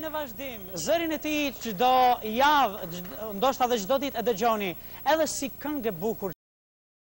në vazhdim, zërin e ti qdo javë, ndoshta dhe qdo dit e dëgjoni, edhe si këngë e bukur,